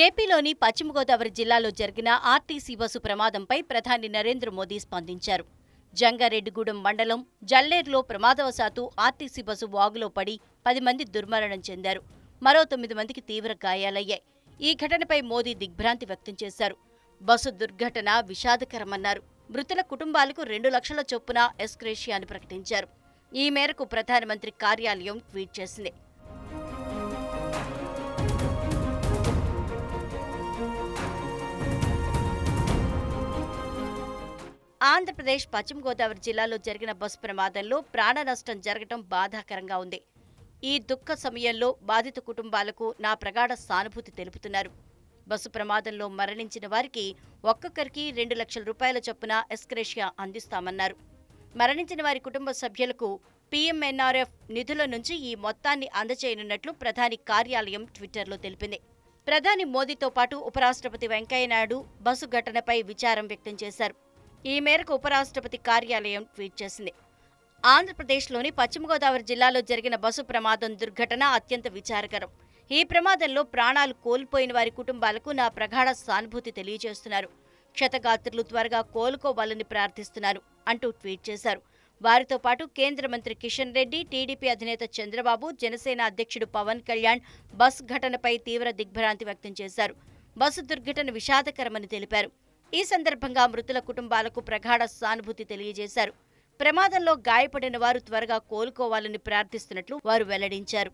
ఏపీలోని పశ్చిమ గోదావరి జిల్లాలో జరిగిన ఆర్టీసీ బస్సు ప్రమాదంపై ప్రధాని నరేంద్ర మోదీ స్పందించారు. జంగారెడ్డిగూడెం మండలం జల్లేరులో ప్రమాదవశాత్తు ఆర్టీసీ బస్సు వాగులో పడి పది మంది దుర్మరణం చెందారు. మరో తొమ్మిది మందికి తీవ్ర గాయాలయ్యాయి. ఈ ఘటనపై మోదీ దిగ్భ్రాంతి వ్యక్తం చేశారు. బస్సు దుర్ఘటన విషాదకరమన్నారు. మృతుల కుటుంబాలకు రెండు లక్షల చొప్పున ఎస్క్రేషియాను ప్రకటించారు. ఈ మేరకు ప్రధానమంత్రి కార్యాలయం ట్వీట్ చేసింది. ఆంధ్రప్రదేశ్ పశ్చిమ గోదావరి జిల్లాలో జరిగిన బస్సు ప్రమాదంలో ప్రాణ నష్టం జరగడం బాధాకరంగా ఉంది. ఈ దుఃఖ సమయంలో బాధిత కుటుంబాలకు నా ప్రగాఢ సానుభూతి తెలుపుతున్నారు. బస్సు ప్రమాదంలో మరణించిన వారికి ఒక్కొక్కరికి రెండు లక్షల రూపాయల చొప్పున ఎస్క్రేషియా అందిస్తామన్నారు. మరణించిన వారి కుటుంబ సభ్యులకు పీఎంఎన్ఆర్ఎఫ్ నిధుల నుంచి ఈ మొత్తాన్ని అందజేయనున్నట్లు ప్రధాని కార్యాలయం ట్విట్టర్లో తెలిపింది. ప్రధాని మోదీతో పాటు ఉపరాష్ట్రపతి వెంకయ్యనాయుడు బస్సు ఘటనపై విచారం వ్యక్తం చేశారు. ఈ మేరకు ఉపరాష్ట్రపతి కార్యాలయం ట్వీట్ చేసింది. ఆంధ్రప్రదేశ్లోని పశ్చిమ గోదావరి జిల్లాలో జరిగిన బస్సు ప్రమాదం దుర్ఘటన అత్యంత విచారకరం. ఈ ప్రమాదంలో ప్రాణాలు కోల్పోయిన వారి కుటుంబాలకు నా ప్రగాఢ సానుభూతి తెలియజేస్తున్నారు. క్షతగాత్రులు త్వరగా కోలుకోవాలని ప్రార్థిస్తున్నారు అంటూ ట్వీట్ చేశారు. వారితో పాటు కేంద్ర మంత్రి కిషన్ రెడ్డి టీడీపీ అధినేత చంద్రబాబు జనసేన అధ్యక్షుడు పవన్ కళ్యాణ్ బస్ ఘటనపై తీవ్ర దిగ్భ్రాంతి వ్యక్తం చేశారు. బస్సు దుర్ఘటన విషాదకరమని తెలిపారు. ఈ సందర్భంగా మృతుల కుటుంబాలకు ప్రగాఢ సానుభూతి తెలియజేశారు. ప్రమాదంలో గాయపడిన వారు త్వరగా కోలుకోవాలని ప్రార్థిస్తున్నట్లు వారు వెల్లడించారు.